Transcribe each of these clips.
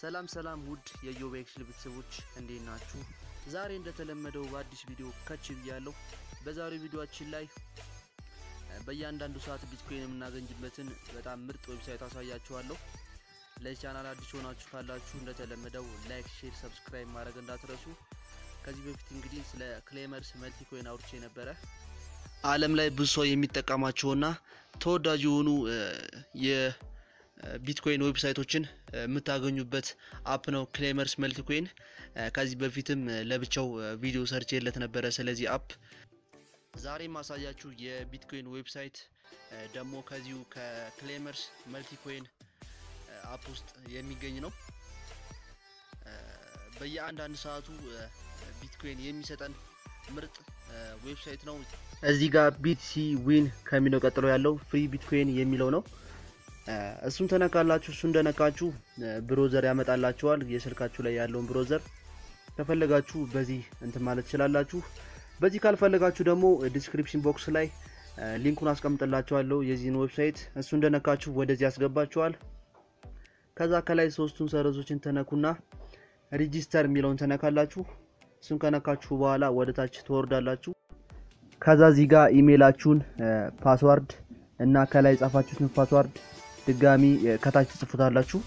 ሰላም ሰላም ውድ የዮቤክሽል ቤተሰቦች እንዴት ናችሁ? ዛሬ እንደተለመደው በአዲስ ቪዲዮ ከች ብያለሁ። በዛሬው ቪዲዮአችን ላይ በእያንዳንዱ ሰዓት ቢትኮይን የምናገኝበትን በጣም ምርጥ website አሳያችኋለሁ። ለዚህ ቻናል አዲስ ሆናችሁ ካላችሁ እንደተለመደው like፣ share፣ subscribe ማድረግ እንዳትረሱ። ከዚህ በፊት እንግዲህ ስለ Claimers Multicoin አውርቼ ነበረ። ዓለም ላይ ብዙ ሰው የሚጠቀማቸውና ተወዳጅ የሆኑ የቢትኮይን website ኦችን የምታገኙበት app ነው Claimers Multicoin። ከዚህ በፊትም ለብቻው ቪዲዮ ሰርቼለት ነበረ ስለዚህ app። ዛሬ ማሳያችሁ የቢትኮይን website ደግሞ ከዚሁ ከ Claimers Multicoin app ውስጥ የሚገኝ ነው። በየአንዳንድ ሰዓቱ ቢትኮይን የሚሰጠን ምርጥ website ነው። እዚህ ጋር BTC Win ከሚለው ቀጥሎ ያለው Free Bitcoin የሚለው ነው። እሱን ተነካላችሁ። እሱ እንደነካችሁ browser ያመጣላችኋል። የስልካችሁ ላይ ያለውን browser ከፈለጋችሁ በዚህ እንትን ማለት ትችላላችሁ። በዚህ ካልፈለጋችሁ ደግሞ description box ላይ link ኡን አስቀምጥላችኋለሁ የዚህን website። እሱ እንደነካችሁ ወደዚህ ያስገባችኋል። ከዛ ከላይ ሶስቱን ሰረዞችን ተነኩና register የሚለውን ተነካላችሁ። እሱን ከነካችሁ በኋላ ወደ ታች ትወርዳላችሁ። ከዛ እዚህ ጋር ኢሜይላችሁን password እና ከላይ ጻፋችሁትን password ድጋሚ ከታች ትጽፉታላችሁ።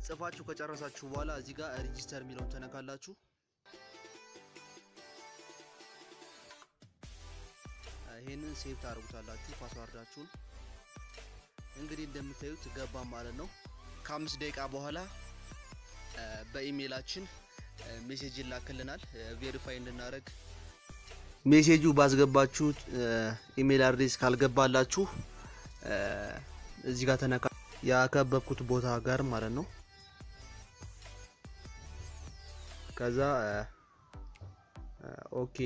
ጽፋችሁ ከጨረሳችሁ በኋላ እዚህ ጋር register የሚለውን ተነካላችሁ። ይሄንን save ታደርጉታላችሁ password ኣችሁን። እንግዲህ እንደምታዩት ገባ ማለት ነው። ከአምስት ደቂቃ በኋላ በኢሜይላችን message ይላክልናል verify እንድናደርግ። message ኡ ባስገባችሁት email address ካልገባላችሁ እዚህ ጋር ተነካ ያከበብኩት ቦታ ጋር ማለት ነው። ከዛ okay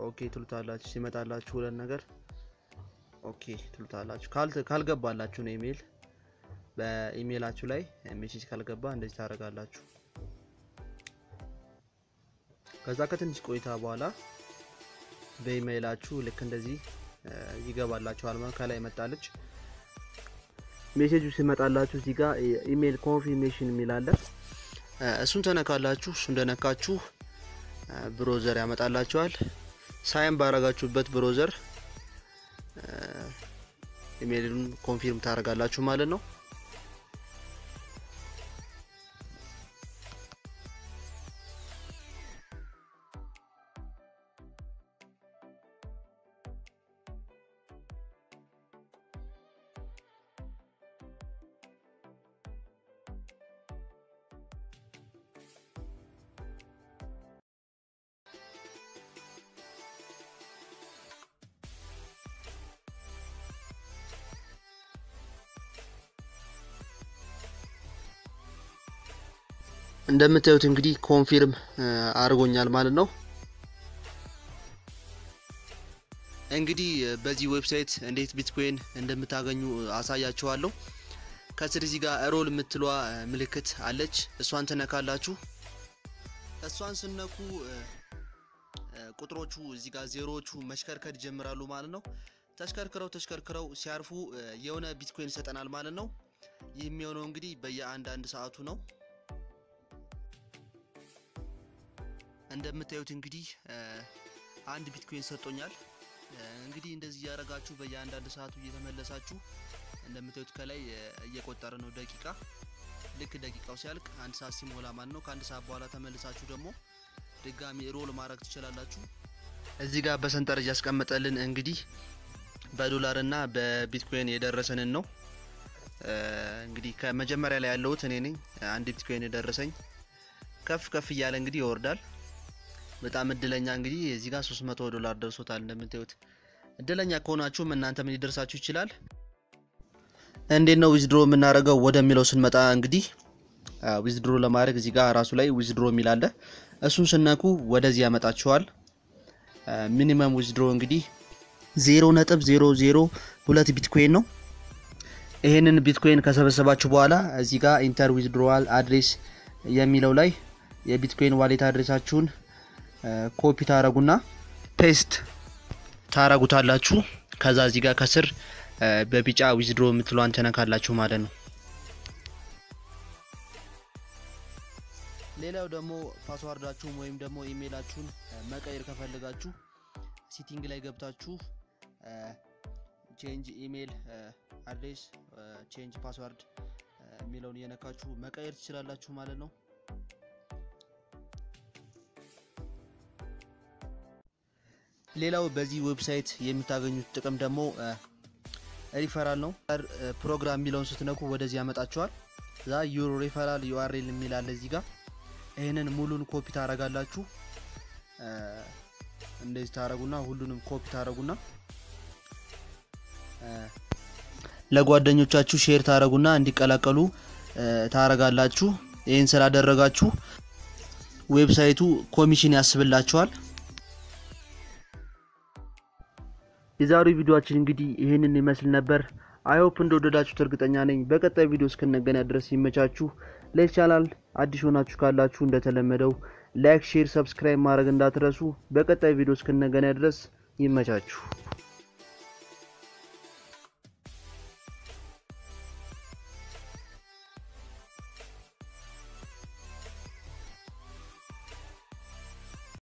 okay ትሉታላችሁ። ሲመጣላችሁ ሁለት ነገር okay ትሉታላችሁ። ካልገባላችሁ ነው ኢሜይል በኢሜይላችሁ ላይ message ካልገባ እንደዚህ ታደርጋላችሁ። ከዛ ከትንሽ ቆይታ በኋላ በኢሜይላችሁ ልክ እንደዚህ ይገባላችኋል ከላይ መጣለች message ኡ ሲመጣላችሁ እዚህ ጋር email confirmation አለ። እሱን ተነካላችሁ። እሱ እንደነካችሁ browser ያመጣላችኋል። sign ባረጋችሁበት browser ኢሜይሉን confirm ታደርጋላችሁ ማለት ነው። እንደምታዩት እንግዲህ confirm አድርጎኛል ማለት ነው። እንግዲህ በዚህ website እንዴት ቢትኮይን እንደምታገኙ አሳያችኋለሁ። ከስር እዚህ ጋር roll የምትሏ ምልክት አለች። እሷን ትነካላችሁ። እሷን ስነኩ ቁጥሮቹ እዚህ ጋር ዜሮዎቹ መሽከርከር ይጀምራሉ ማለት ነው። ተሽከርክረው ተሽከርክረው ሲያርፉ የሆነ ቢትኮይን ይሰጠናል ማለት ነው። ይህ የሚሆነው እንግዲህ በየአንዳንድ ሰዓቱ ነው። እንደምታዩት እንግዲህ አንድ ቢትኮይን ሰጥቶኛል። እንግዲህ እንደዚህ እያደረጋችሁ በየአንዳንድ ሰዓቱ እየተመለሳችሁ እንደምታዩት ከላይ እየቆጠረ ነው ደቂቃ። ልክ ደቂቃው ሲያልቅ አንድ ሰዓት ሲሞላ ማለት ነው። ከአንድ ሰዓት በኋላ ተመልሳችሁ ደግሞ ድጋሚ ሮል ማድረግ ትችላላችሁ። እዚህ ጋር በሰንጠረዥ ያስቀመጠልን እንግዲህ በዶላር እና በቢትኮይን የደረሰንን ነው። እንግዲህ ከመጀመሪያ ላይ ያለሁት እኔ ነኝ። አንድ ቢትኮይን የደረሰኝ ከፍ ከፍ እያለ እንግዲህ ይወርዳል። በጣም እድለኛ እንግዲህ እዚህ ጋር 300 ዶላር ደርሶታል። እንደምታዩት እድለኛ ከሆናችሁም እናንተም ሊደርሳችሁ ይችላል። እንዴት ነው withdraw የምናደርገው ወደሚለው ስንመጣ እንግዲህ withdraw ለማድረግ እዚህ ጋር ራሱ ላይ withdraw የሚል አለ። እሱን ስነኩ ወደዚህ ያመጣችኋል። minimum withdraw እንግዲህ 0.002 ቢትኮይን ነው። ይሄንን ቢትኮይን ከሰበሰባችሁ በኋላ እዚህ ጋር enter withdrawal address የሚለው ላይ የቢትኮይን wallet address ኣችሁን copy ታረጉና paste ታረጉታላችሁ። ከዛ እዚህ ጋር ከስር በቢጫ withdraw የምትሏን ተነካላችሁ ማለት ነው። ሌላው ደግሞ password ኣችሁን ወይም ደግሞ ኢሜይላችሁን መቀየር ከፈለጋችሁ setting ላይ ገብታችሁ change email address change password የሚለውን እየነካችሁ መቀየር ትችላላችሁ ማለት ነው። ሌላው በዚህ website የምታገኙት ጥቅም ደግሞ ሪፈራል ነው። ፕሮግራም የሚለውን ስትነኩ ወደዚህ ያመጣችኋል። ዛ your referral URL የሚል አለ እዚህ ጋር ይህንን ሙሉን ኮፒ ታረጋላችሁ። እንደዚህ ታረጉና ሁሉንም ኮፒ ታረጉና ለጓደኞቻችሁ share ታረጉና እንዲቀላቀሉ ታረጋላችሁ። ይህን ስላደረጋችሁ website ኡ commission ያስብላችኋል። የዛሬው ቪዲዮአችን እንግዲህ ይህንን ይመስል ነበር። I hope እንደወደዳችሁት እርግጠኛ ነኝ። በቀጣይ ቪዲዮ እስክንገናኝ ድረስ ይመቻችሁ። ቻናል አዲስ ሆናችሁ ካላችሁ እንደተለመደው like፣ share፣ subscribe ማድረግ እንዳትረሱ። በቀጣይ ቪዲዮ እስክንገናኝ ድረስ ይመቻችሁ።